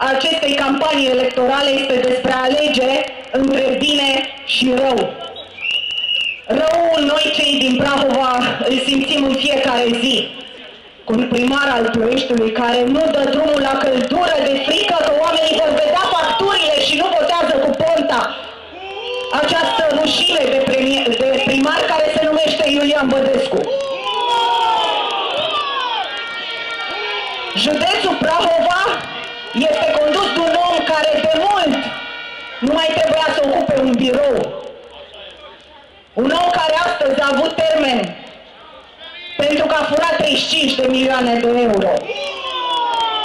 a acestei campanii electorale este despre a alege între bine și rău. Răul noi cei din Prahova îl simțim în fiecare zi. Cu un primar al Ploieștiului care nu dă drumul la căldură de frică că oamenii vor vedea facturile și nu votează cu Ponta. Această rușine de, de primar care se numește Iulian Bădescu. Județul Prahova este condus de un om care de mult nu mai trebuia să ocupe un birou. Un om care astăzi a avut termen pentru că a furat 35 de milioane de euro.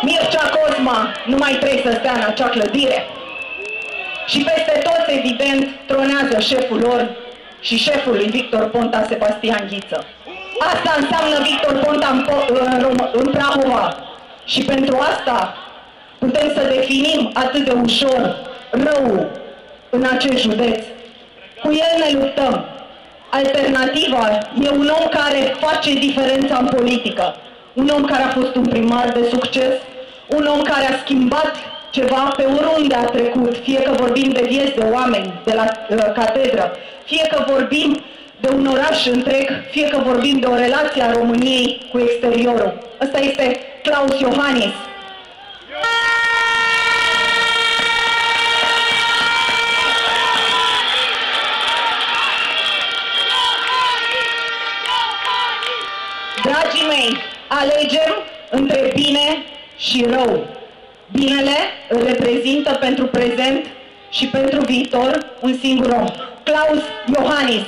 Mircea Cosma nu mai trebuie să stea în acea clădire. Și peste tot, evident, tronează șeful lor și șeful lui Victor Ponta, Sebastian Ghiță. Asta înseamnă Victor Ponta în, în, în Prahova. Și pentru asta putem să definim atât de ușor rău în acest județ. Cu el ne luptăm. Alternativa e un om care face diferența în politică. Un om care a fost un primar de succes, un om care a schimbat ceva pe oriunde a trecut, fie că vorbim de vieți de oameni de la uh, catedră, fie că vorbim de un oraș întreg, fie că vorbim de o relație a României cu exteriorul. Ăsta este Claus Iohannis. Dragii mei, alegem între bine și rău. Binele îl reprezintă pentru prezent și pentru viitor un singur om, Claus Iohannis.